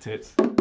Tits.